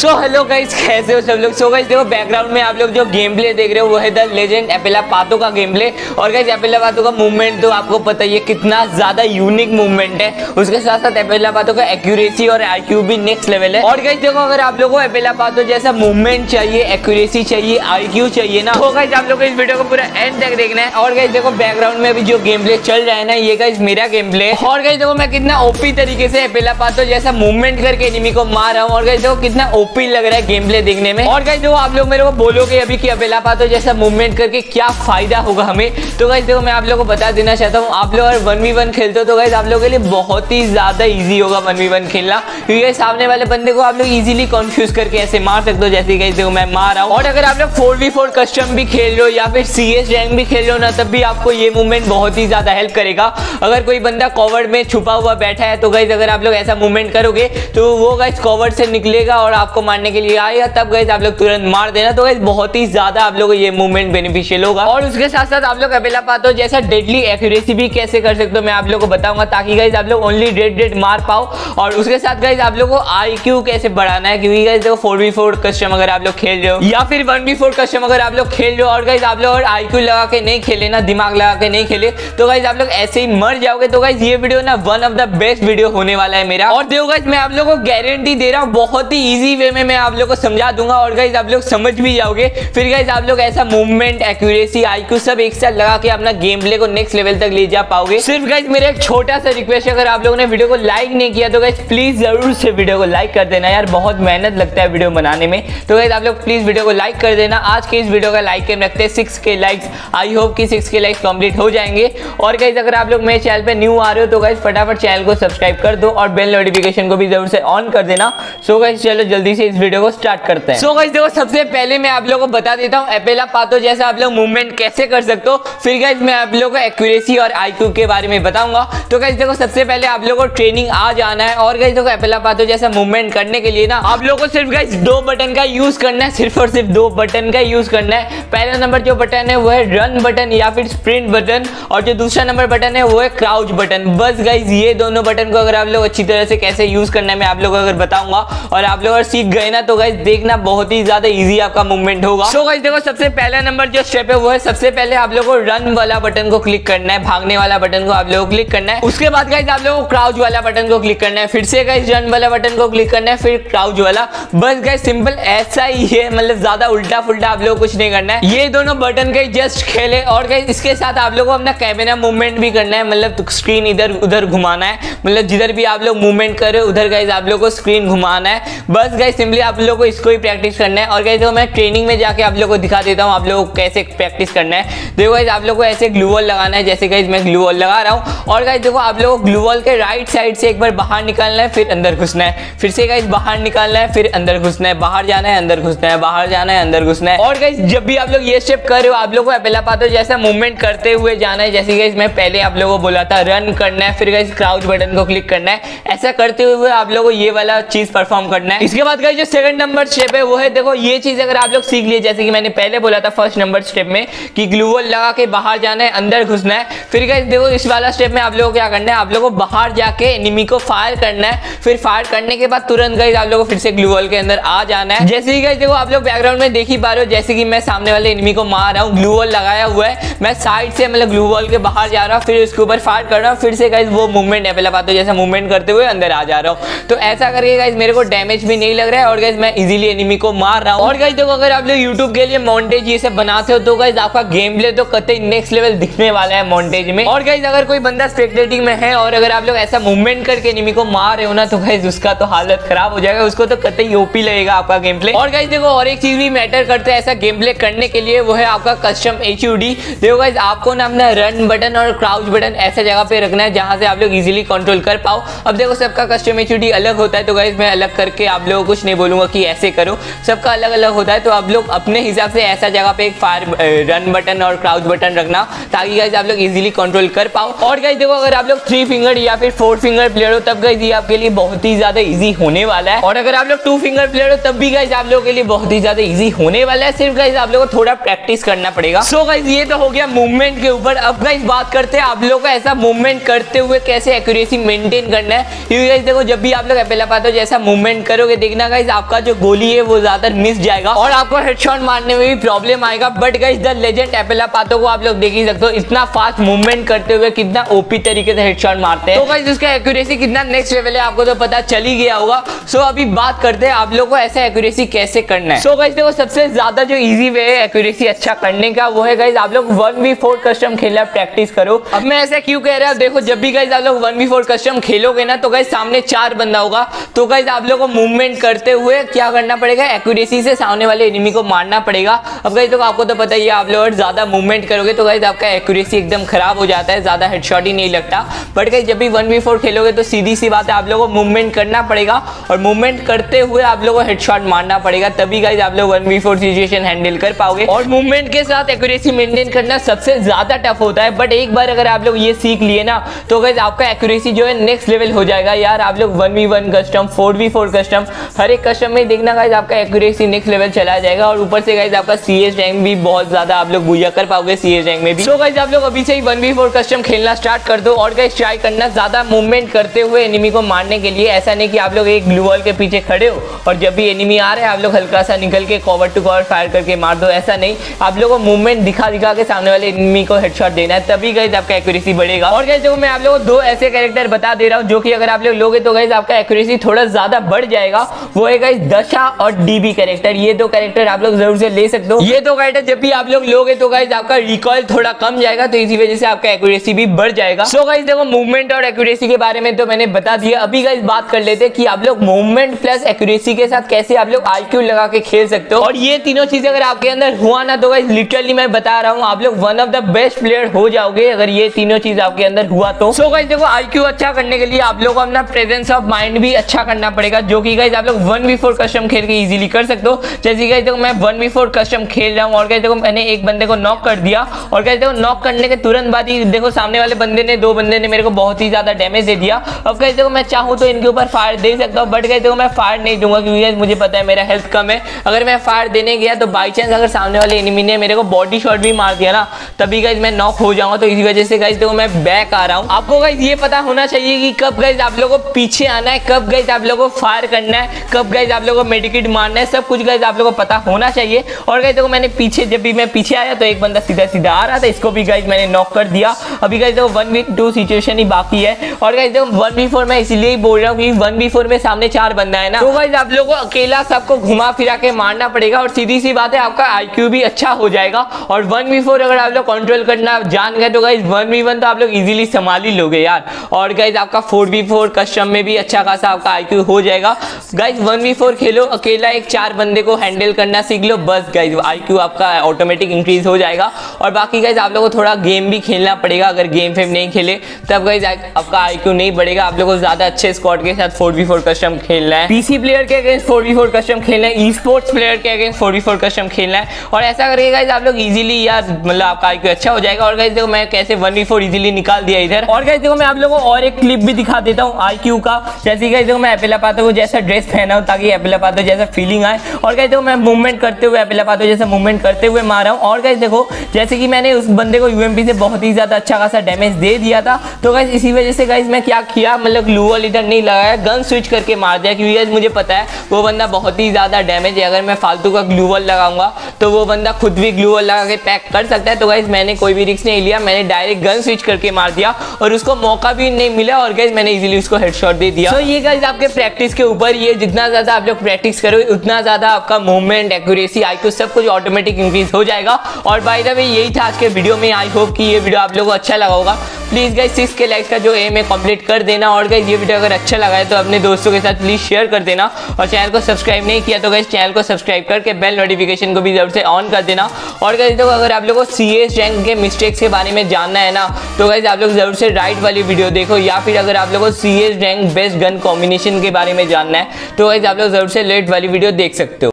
So hello guys कैसे हो सब लोग? सो गाइस देखो बैकग्राउंड में आप लोग जो गेम प्ले देख रहे हो, वो है द लेजेंड एपेला पातो का गेम प्ले और गाइस एपेला पातो का मूवमेंट तो आपको पता ही है, कितना ज़्यादा यूनिक मूवमेंट है। उसके साथ साथ एपेला पातो का एक्यूरेसी और आईक्यू भी नेक्स्ट लेवल है। और गाइस देखो, अगर आप लोगों को एपेला पातो जैसा मूवमेंट चाहिए एक्यूरेसी चाहिए आईक्यू चाहिए ना तो गाइस आप लोग इस वीडियो को पूरा एंड तक देखना है। और गाइस देखो बैकग्राउंड में अभी जो गेम प्ले चल रहा है ना, ये गाइस मेरा गेम प्ले और गाइस देखो, मैं कितना ओपी तरीके से एपेला पातो जैसा मूवमेंट करके एनिमी को मार रहा हूँ। और गाइस देखो, कितना ओपी लग रहा है गेम प्ले देखने में। और गाइस देखो, आप लोग मेरे को बोलोगे अभी कि अबेला पातो जैसा मूवमेंट करके क्या फ़ायदा होगा हमें? तो गाइस देखो, मैं आप लोगों को बता देना चाहता हूँ, आप लोग अगर वन वी वन खेलते हो तो गाइस आप लोगों के लिए बहुत ही ज़्यादा ईजी होगा वन वी वन खेलना। क्योंकि सामने वाले बंदे को आप लोग इजीली कंफ्यूज करके ऐसे मार सकते हो, जैसे गाइस देखो, मैं मार रहा हूँ। और अगर आप लोग फोर वी फोर कस्टम भी खेल रहे हो, या फिर सी एस रैंक भी खेल रहे हो ना, तब भी आपको ये मूवमेंट बहुत ही ज़्यादा हेल्प करेगा। अगर कोई बंदा कवर्ड में छुपा हुआ बैठा है तो गाइस अगर आप लोग ऐसा मूवमेंट करोगे तो वो गाइस कवर्ड से निकलेगा और आपको मारने के लिए आएगा तब गए आप लोग तुरंत मार देना। तो बहुत ही ज़्यादा आप लोगों ये मूवमेंट बेनिफिशियल होगा। और उसके साथ साथ आप लोग अबेला पातो जैसा डेडली एक्यूरेसी भी कैसे कर सकते हो मैं आप लोग को बताऊँगा, ताकि गाइज़ आप लोग ओनली डेड डेड मार पाओ। और उसके साथ गाइज़ आप लोग को आई क्यू कैसे बढ़ाना है, क्योंकि गाइज़ देखो फोर वी फोर कस्टम अगर आप लोग खेल रहे हो, या फिर वन वी फोर कस्टम अगर आप लोग खेल रहे हो, और गाइज़ आप लोग आई क्यू लगा के नहीं खेले ना, दिमाग लगा के नहीं खेले तो गाइज़ आप लोग ऐसे ही मर जाओगे। तो गाइज़ ये वीडियो ना one of the best video होने वाला है मेरा। और देखो गाइज़ मैं आप लोग को गारंटी दे रहा हूँ, बहुत ही ईजी वे में मैं आप लोग को समझा दूँगा और गाइज़ आप लोग समझ भी जाओगे। फिर गाइज़ आप लोग ऐसा मूवमेंट एक्यूरेसी आईक्यू सब एक साथ लगा के अपना गेम प्ले को नेक्स्ट लेवल तक ले जा पाओगे। सिर्फ़ गाइज़ मेरा एक छोटा सा रिक्वेस्ट है, अगर आप लोगों ने वीडियो को लाइक नहीं किया तो गाइज़ प्लीज़ ज़रूर से वीडियो को लाइक कर देना यार, बहुत मेहनत लगता है वीडियो बनाने में। तो गाइज़ आप लोग प्लीज़ वीडियो को लाइक कर देना। आज के इस वीडियो का लाइक के रखते हैं six K likes I hope की सिक्स के लाइक्स कंप्लीट हो जाएँगे। और गाइज़ अगर आप लोग मेरे चैनल पे न्यू आ रहे हो तो गाइज़ फटाफट चैनल को सब्सक्राइब कर दो और बेल नोटिफिकेशन को भी ज़रूर से ऑन कर देना। सो गाइज़ चलो जल्दी इस वीडियो को स्टार्ट करते हैं। सो गाइज़ देखो, सबसे पहले मैं आप लोगों को बता देता हूँ एपेला पातो जैसा आप लोग मूवमेंट कैसे कर सकते हो। फिर गाइज़ मैं आप लोगों को एक्यूरेसी और आईक्यू के बारे में बताऊँगा। तो गाइज़ देखो, सबसे पहले आप लोगों को ट्रेनिंग आ जाना है। और गाइज़ देखो एपेला पातो जैसा मूवमेंट करने के लिए ना, आप लोगों को सिर्फ़ गाइज़ दो बटन का यूज़ करना है। सिर्फ़ और सिर्फ़ दो बटन का यूज़ करना है। पहला नंबर जो बटन है, वो है रन बटन या फिर स्प्रिंट बटन और जो दूसरा नंबर बटन है, वो है क्राउच बटन बस गाइज़ ये दोनों बटन को अगर आप लोग अच्छी तरह से कैसे यूज़ करना है, मैं आप लोग अगर बताऊँगा। और आप लोग अगर सीख गए ना तो गाइज़ देखना बहुत ही ज़्यादा इजी आपका मूवमेंट होगा। सो गाइस देखो, सबसे पहला नंबर जो स्टेप है, वो है सबसे पहले आप लोगों को रन वाला बटन को क्लिक करना है, भागने वाला बटन को आप लोगों को क्लिक करना है। उसके बाद गाइस आप लोगों को क्राउच वाला बटन को क्लिक करना है। फिर से गाइस रन वाला बटन को क्लिक करना है, फिर क्राउच वाला। बस गाइस सिंपल ऐसा ही है मतलब ज़्यादा उल्टा फुल्टा आप लोग कुछ नहीं करना है। ये दोनों बटन का जस्ट खेले और गाइस इसके साथ आप लोगों को अपना कैमरा मूवमेंट भी करना है मतलब स्क्रीन इधर, उधर घुमाना है। मतलब जिधर भी आप लोग मूवमेंट कर उधर गाइस आप लोग को स्क्रीन घुमाना है। बस गाइस सिंपली आप लोग को इसको ही प्रैक्टिस करना है। और गाइस देखो, मैं ट्रेनिंग में जाके आप लोग को दिखा देता हूँ आप लोगों को कैसे प्रैक्टिस करना है। देखो गाइस आप लोग को ऐसे ग्लू वॉल लगाना है, जैसे गाइस मैं ग्लू वॉल लगा रहा हूँ। और गाइस देखो, आप लोगों को ग्लू वॉल के राइट साइड से एक बार बाहर निकालना है, फिर अंदर घुसना है। फिर से गाइस बाहर निकालना है, फिर अंदर घुसना है। बाहर जाना है, अंदर घुसना है। बाहर जाना है, अंदर घुसना है। और गाइस जब भी आप लोग ये स्टेप कर रहे हो, आप लोग को पहला पाते हो, जैसा मूवमेंट करते हुए जाना है, जैसे गाइस मैं पहले आप लोगों को बोला था रन करना है, फिर गाइस क्राउच बटन को क्लिक करना है। ऐसा करते हुए आप लोगों को ये वाला चीज़ परफॉर्म करना है। इसके बाद गाइस जो सेकंड नंबर स्टेप है, वो है, देखो, ये चीज़ अगर आप लोग सीख लिए, जैसे कि मैंने पहले बोला था फ़र्स्ट नंबर स्टेप में, कि ग्लूवल लगा के बाहर जाना है, अंदर घुसना है, फिर गाइस देखो, इस वाला स्टेप में आप लोगों को क्या करना है, आप लोगों को बाहर जाके एनिमी को फायर करना है, फिर फायर करने के बाद तुरंत गाइस आप लोगों को फिर से ग्लूवल के अंदर आ जाना है। जैसे ही गाइस देखो, आप लोग बैकग्राउंड में देख ही पा रहे हो, जैसे कि मैं सामने वाले एनिमी को मार रहा हूँ ग्लूवल लगाया हुआ है, मैं साइड से मतलब ग्लूवल के बाहर जा रहा हूँ, फिर उसके ऊपर फायर कर रहा हूँ, फिर से गाइस वो मूवमेंट है पहले बात जैसे मूवमेंट करते हुए अंदर आ जा रहा हूँ। तो ऐसा करके गाइस मेरे को डैमेज भी नहीं लग रहा है। और गाइस मैं इजीली एनिमी को मार रहा हूँ। और गाइस देखो, अगर आप लोग यूट्यूब के लिए मॉन्टेज ये सब बनाते हो तो गाइस आपका गेम प्ले तो कतई नेक्स्ट लेवल दिखने वाला है मॉन्टेज में। और गाइस अगर कोई बंदा स्पेक्टेटिंग में है, और अगर आप लोग ऐसा मूवमेंट करके एनिमी को मार रहे हो ना तो गाइस उसका तो हालत खराब हो जाएगा। उसको तो कतई ओपी लगेगा आपका गेम प्ले और गाइस देखो, और एक चीज़ भी मैटर करता है ऐसा गेम प्ले करने के लिए, वो है आपका कस्टम एच देखो गाइस आपको ना अपना रन बटन और क्राउच बटन ऐसे जगह पे रखना है, जहाँ से आप लोग इजिली कंट्रोल कर पाओ। अब देखो, सबका कस्टम एच अलग होता है तो गाइस मैं अलग करके आप लोगों को कुछ नहीं बोलूँगा कि ऐसे करो। सबका अलग अलग होता है तो आप लोग अपने हिसाब से ऐसा जगह पे एक फायर रन बटन और क्राउच बटन रखना, ताकि गाइज़ आप लोग इजीली कंट्रोल कर पाओ। और गाइज़ देखो, अगर आप लोग थ्री फिंगर या फिर फोर फिंगर प्लेयर हो, तब गाइज़ ये आपके लिए बहुत ही ज़्यादा इजी होने वाला है। और अगर आप लोग टू फिंगर प्लेयर हो, तब भी गाइज़ आप लोगों के लिए बहुत ही ज़्यादा इजी होने वाला है। सिर्फ़ गाइज़ आप लोगों को थोड़ा प्रैक्टिस करना पड़ेगा। सो गाइज़ ये तो हो गया मूवमेंट के ऊपर। अब गाइज़ बात करते हैं आप लोग का ऐसा मूवमेंट करते हुए कैसे एक्यूरेसी मेंटेन करना है। क्योंकि गाइज़ देखो, जब भी आप लोग पहला पाते हो, जैसा मूवमेंट करोगे, देखना गाइज़ आपका जो गोली है वो ज़्यादा मिस जाएगा। और आपको हेडशॉट मारने में भी प्रॉब्लम आएगा। बट गाइज़ द लेजेंड एपेला पातो को आप लोग देख ही सकते हो। इतना फास्ट मूवमेंट करते हुए कितना ओपी तरीके से हेडशॉट मारते हैं। तो गाइज़ उसका एक्यूरेसी कितना नेक्स्ट लेवल है आपको तो पता चल ही गया होगा। सो so, अभी बात करते हैं आप लोग को ऐसा एक्यूरेसी कैसे करना है। सो गाइज़ देखो सबसे ज़्यादा जो इजी वे है एक्यूरेसी अच्छा करने का वो है गाइज़ आप लोग वन वी फोर कस्टम खेलना प्रैक्टिस करो। अब मैं ऐसा क्यों कह रहा हूँ देखो जब भी गाइज़ आप लोग वन वी फोर कस्टम खेलोगे ना तो गाइज़ सामने चार बंदा होगा। तो गाइज़ आप लोग को मूवमेंट करते हुए क्या करना पड़ेगा? एक्यूरेसी से सामने वाले एनिमी को मारना पड़ेगा। अब गाइज़ तो आपको तो पता ही है, आप लोग ज़्यादा मूवमेंट करोगे तो गाइज़ आपका एक्यूरेसी एकदम खराब हो जाता है, ज़्यादा हेडशॉट ही नहीं लगता। बट गाइज़ जब भी वन वी फोर खेलोगे तो सीधी सी बात है, आप लोगों को मूवमेंट करना पड़ेगा। और मूवमेंट करते हुए आप लोगों को हेडशॉट मारना पड़ेगा। तभी गाइज़ आप लोग one V four situation handle कर पाओगे। और मूवमेंट के साथ एक्यूरेसी मेंटेन करना सबसे ज़्यादा टफ होता है। बट एक बार अगर आप लोग ये सीख लिए ना तो गाइज़ आपका एक्यूरेसी जो है नेक्स्ट लेवल हो जाएगा। यार, आप लोग one V one custom four V four custom हर एक कस्टम में देखना गाइज़ आपका एक्यूरेसी नेक्स्ट लेवल चला जाएगा और ऊपर से गाइज़ आपका सी एस रैंक भी बहुत ज़्यादा आप लोग बुझा कर पाओगे सी एस रैंक में भी। तो गाइज़ आप लोग अभी से ही वन वी फोर कस्टम खेलना स्टार्ट कर दो और गाइज़ ट्राई करना ज़्यादा मूवमेंट करते हुए एनिमी को मारने के लिए। ऐसा नहीं कि आप लोग एक ग्लू वॉल के पीछे खड़े हो और जब भी एनिमी आ रहे हैं, आप लोग हल्का सा निकल के कवर टू कवर फायर करके मार दो। ऐसा नहीं, आप लोगों को मूवमेंट दिखा दिखा के सामने वाले एनिमी को हेडशॉट देना है, तभी गाइज़ आपका एक्यूरेसी बढ़ेगा। और गाइज़ मैं आप लोगों को दो ऐसे कैरेक्टर बता दे रहा हूँ जो कि अगर आप लोग लोगे तो गाइज़ आपका एक्यूरेसी थोड़ा ज़्यादा बढ़ जाएगा। वो है गाइज़ दशा और डीबी कैरेक्टर ये दो कैरेक्टर आप लोग ज़रूर से ले सकते हो। ये दो कैरेक्टर जब भी आप लोग लोगे तो गाइज़ आपका रिकॉयल थोड़ा कम जाएगा तो इसी वजह से आपका एक्यूरेसी भी बढ़ जाएगा। सो गाइज़ देखो मूवमेंट और एक्यूरेसी के बारे में तो मैंने बता दिया। अभी गाइज़ बात कर लेते कि आप लोग मूवमेंट प्लस एक्यूरेसी के साथ कैसे आप लोग आईक्यू लगा के खेल सकते हो। और ये तीनों चीज़ें अगर आपके अंदर हुआ ना तो गाइज़ लिटरली मैं बता रहा हूँ, आप लोग one of the best player हो जाओगे अगर ये तीनों चीज़ आपके अंदर हुआ तो। सो गाइज़ देखो आईक्यू अच्छा करने के लिए आप लोग को अपना प्रेजेंस ऑफ़ माइंड भी अच्छा करना पड़ेगा, जो कि गाइज़ आप लोग वन वी फोर कस्टम खेल के इजीली कर सकते हो। जैसे गाइज़ देखो मैं वन वी फोर कस्टम खेल रहा हूँ और गाइज़ देखो मैंने एक बंदे को नॉक कर दिया और गाइज़ देखो नॉक करने के तुरंत बाद ही देखो सामने वाले बंदे ने, दो बंदे ने मेरे को बहुत ही ज़्यादा डैमेज दे दिया। अब गाइज़ देखो मैं चाहूँ तो इनके ऊपर फायर दे सकता हूँ बट गाइज़ देखो मैं फायर नहीं दूँगा क्योंकि मुझे पता है मेरा हेल्थ कम है। अगर मैं फायर देने गया तो बाई चांस अगर सामने वाले एनिमी ने मेरे को बॉडी शॉट भी मार दिया ना, तभी गाइज़ मैं नॉक हो जाऊँगा। तो इसी वजह से गाइज़ देखो मैं बैक आ रहा हूँ। आपको गाइज़ ये पता होना चाहिए कि कब गाइज़ आप लोगों को पीछे आना है, कब गाइज़ आप लोगों को फायर करना है। कब गाइज़ आप लोगों को मेडिकेट मारना है? सब कुछ गाइज़ आप लोगों को पता होना चाहिए। और गाइज़ देखो, मैंने पीछे, जब भी मैं पीछे आया तो एक बंदा सीधा सीधा आ रहा था। इसको भी गाइज़ मैंने नॉक कर दिया। अभी गाइज़ देखो वन वी टू सिचुएशन ही बाकी है। और गाइज़ देखो वन वी फोर मैं इसलिए बोल रहा हूँ क्योंकि वन वी फोर में सामने चार बंदा है ना। तो गाइज़ आप लोगों को अकेला सबको घुमा फिरा के मारना पड़ेगा। और सीधी सी बात है, आपका आईक्यू भी अच्छा हो जाएगा। और वन वी फोर अगर आप लोग कंट्रोल करना जान गए तो गाइज़ वन वी वन तो आप लोग इजिली संभाल ही लोगे यार। और गाइज़ आपका फोर वी फोर कस्टम में भी अच्छा खासा आपका आईक्यू हो जाएगा। गाइज़ वन वी फोर खेलो अकेला एक चार बंदे को हैंडल करना सीख लो बस गाइज़ आईक्यू आपका ऑटोमेटिक इंक्रीज हो जाएगा और बाकी गाइज़ आप लोगों को थोड़ा गेम भी खेलना पड़ेगा अगर गेम फेम नहीं खेले तब गाइज़ आपका आईक्यू नहीं बढ़ेगा आप लोगों को ज़्यादा अच्छे स्कॉट के साथ फोर वी फोर कस्टम खेलना है पीसी प्लेयर के against four V four custom खेलना है ई स्पोर्ट्स प्लेयर के against four V four custom खेलना है और ऐसा करके गाइज़ आप लोग इजिली यार मतलब आपका आईक्यू अच्छा हो जाएगा और गाइज़ देखो मैं कैसे वन वी फोर इजिली निकाल दिया इधर और गाइज़ देखो मैं आप लोगों को और एक क्लिप भी दिखा देता हूँ आईक्यू का जैसे गाइज़ देखो मैं एपिला पाता हूँ जैसा ड्रेस हूँ ताकि एपिला पाता जैसा फीलिंग आए। और गाइज़ देखो मैं मूवमेंट करते हुए एपिला पाता जैसे मूवमेंट करते हुए मारा हूँ। और गाइज़ देखो जैसे कि मैंने उस बंदे को यूएमपी से बहुत ही ज़्यादा अच्छा खासा डैमेज दे दिया था। तो गाइज़ इसी वजह से गाइज़ मैं क्या किया? मतलब ग्लूवल इधर नहीं लगाया गन स्विच करके मार दिया। क्योंकि मुझे पता है वो बंदा बहुत ही ज़्यादा डैमेज है। अगर मैं फालतू का ग्लूवल लगाऊँगा तो वो बंदा खुद भी ग्लूवल लगा के पैक कर सकता है। तो गाइज़ मैंने कोई भी रिस्क नहीं लिया। मैंने डायरेक्ट गन स्विच करके मार दिया और उसको मौका भी नहीं मिला। और गाइज़ मैंने इजीली उसको हेडशॉट दे दिया। तो so, ये गाइज़ आपके प्रैक्टिस के ऊपर ये जितना ज़्यादा आप लोग प्रैक्टिस करोगे उतना ज़्यादा आपका मूवमेंट एक्यूरेसी आई सब कुछ ऑटोमेटिक इंक्रीज हो जाएगा। और बाय द वे यही था आज के वीडियो में। आई होप कि ये वीडियो आप लोगों को अच्छा लगा होगा। Please guys six K likes का जो एम है कंप्लीट कर देना। और गाइज़ ये वीडियो अगर अच्छा लगा है तो अपने दोस्तों के साथ प्लीज़ शेयर कर देना। और चैनल को सब्सक्राइब नहीं किया तो गाइज़ चैनल को सब्सक्राइब करके बेल नोटिफिकेशन को भी ज़रूर से ऑन कर देना। और गाइज़ देखो, अगर आप लोगों को सी एस रैंक के मिस्टेक्स के बारे में जानना है ना तो गाइज़ आप लोग ज़रूर से राइट वाली वीडियो देखो। या फिर अगर आप लोगों को C S rank best gun combination के बारे में जानना है तो गाइज़ आप लोग ज़रूर से लेट वाली वीडियो देख सकते हो।